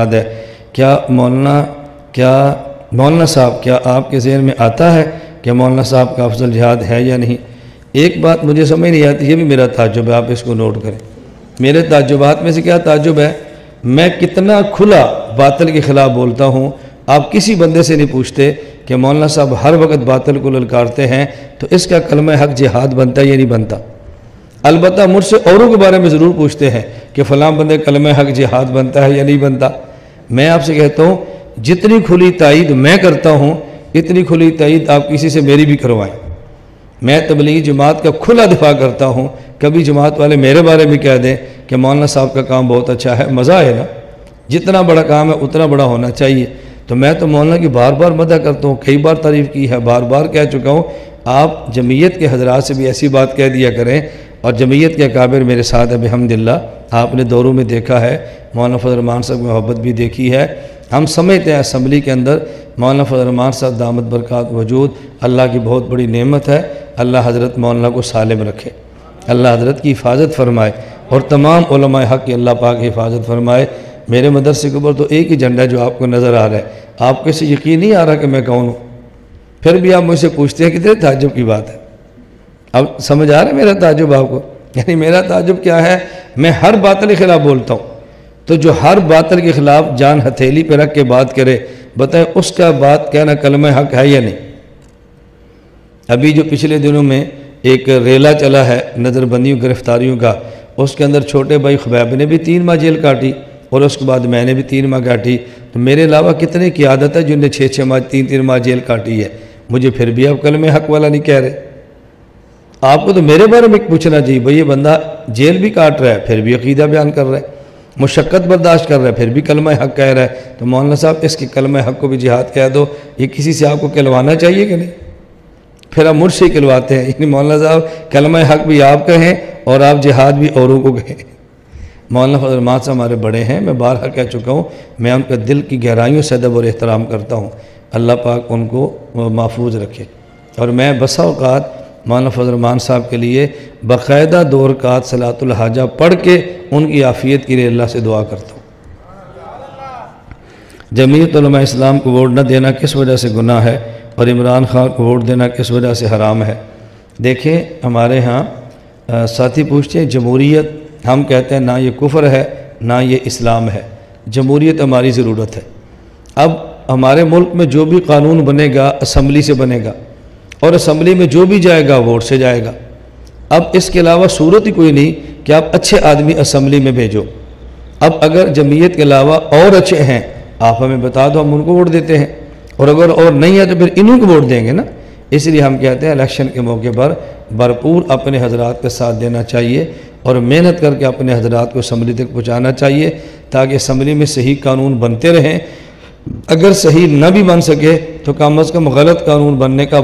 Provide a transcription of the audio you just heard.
याद है। क्या मौलाना क्या मौलाना साहब, क्या आपके जहन में आता है कि मौलाना साहब का अफजल जिहाद है या नहीं? एक बात मुझे समझ नहीं आती, ये भी मेरा ताजुब है, आप इसको नोट करें। मेरे ताजुबात में से क्या ताजुब है? मैं कितना खुला बातल के ख़िलाफ़ बोलता हूँ, आप किसी बंदे से नहीं पूछते कि मौलाना साहब हर वक्त बातल को ललकारते हैं तो इसका कलम हक जिहाद बनता है या नहीं बनता? अलबत् मुझसे औरों के बारे में ज़रूर पूछते हैं कि फ़लाँ बंदे कलम हक जिहाद बनता है या नहीं बनता। मैं आपसे कहता हूँ, जितनी खुली तइद मैं करता हूँ, इतनी खुली तइद आप किसी से मेरी भी करवाएँ। मैं तबलीगी जमात का खुला दिफा करता हूँ, कभी जमात वाले मेरे बारे में कह दें कि मौलाना साहब का काम बहुत अच्छा है, मज़ा है ना। जितना बड़ा काम है, उतना बड़ा होना चाहिए। तो मैं तो मौलाना की बार बार मदद करता हूँ, कई बार तारीफ़ की है, बार बार कह चुका हूँ, आप जमीयत के हजरात से भी ऐसी बात कह दिया करें, और जमीयत के काबिर मेरे साथ है हमदिल्ला आपने दौरों में देखा है मौलाना फजलरमान साहब की मोहब्बत भी देखी है। हम समझते हैं असम्बली के अंदर। मौलाना फजलरमान साहब, दामद बरक़ात वजूद, अल्लाह की बहुत बड़ी नेमत है। अल्लाह हज़रत मौलाना को सालिम रखे। अल्लाह हज़रत की हिफाजत फरमाए और तमाम हक़ की अल्लाह पाक हिफाजत फरमाए। मेरे मदरसे के ऊपर तो एक ही झंडा जो आपको नज़र आ रहा है। आपको से यकीन नहीं आ रहा कि मैं कौन हूँ। फिर भी आप मुझसे पूछते हैं, कितने ताजुब की बात है? अब समझ आ रहा है मेरा ताजुब आपको? यानी मेरा ताजुब क्या है? मैं हर बातल के ख़िलाफ़ बोलता हूँ। तो जो हर बातल के ख़िलाफ़ जान हथेली पर रख के बात करे, बताएँ उसका बात कहना कलम हक है या नहीं? अभी जो पिछले दिनों में एक रेला चला है नज़रबंदियों, गिरफ्तारियों का, उसके अंदर छोटे भाई खबैब ने भी तीन माह जेल काटी और उसके बाद मैंने भी तीन माह काटी। तो मेरे अलावा कितने की आदत है जिनने छः छः माह तीन तीन माह जेल काटी है? मुझे फिर भी आप कल में हक वाला नहीं कह रहे। आपको तो मेरे बारे में पूछना चाहिए भाई ये बंदा जेल भी काट रहा है, फिर भी अकीदा बयान कर रहा है। मुशक्क़त बर्दाश्त कर रहा है, फिर भी कलम हक कह रहा है। तो मौलाना साहब, इसके कलम हक को भी जिहाद कह दो। ये किसी से आपको कहलवाना चाहिए कि नहीं? फिर आप मुझसे ही कहलवाते हैं। यानी मौलाना साहब कलम हक भी आप कहें और आप जिहाद भी औरों को कहें। मौलाना फजलमान साहब हमारे बड़े हैं, मैं बारहा कह चुका हूँ। मैं उनका दिल की गहराइयों से अदब और एहतराम करता हूँ। अल्लाह पाक उनको महफूज रखे। और मैं बसा अवकात मौलाना फजलमान साहब के लिए बाकायदा दो रकात सलातुल हाजा पढ़ के उनकी आफ़ियत के लिए अल्लाह से दुआ करता हूँ। जमीयत इस्लाम को वोट न देना किस वजह से गुनाह है और इमरान खान को वोट देना किस वजह से हराम है? देखें हमारे यहाँ साथी पूछते हैं जमहूरीत हम कहते हैं ना ये कुफर है, ना ये इस्लाम है। जमहूरीत हमारी ज़रूरत है। अब हमारे मुल्क में जो भी कानून बनेगा, असम्बली से बनेगा और असम्बली में जो भी जाएगा वोट से जाएगा। अब इसके अलावा सूरत ही कोई नहीं कि आप अच्छे आदमी असम्बली में भेजो। अब अगर जमीयत के अलावा और अच्छे हैं, आप हमें बता दो, हम उनको वोट देते हैं। और अगर और नहीं है तो फिर इन्हीं को वोट देंगे ना। इसलिए हम कहते हैं, इलेक्शन के मौके पर भरपूर अपने हजरात का साथ देना चाहिए और मेहनत करके अपने हजरात को असम्बली तक पहुँचाना चाहिए, ताकि असम्बली में सही कानून बनते रहें। अगर सही न भी बन सके तो कम अज़ कम गलत कानून बनने का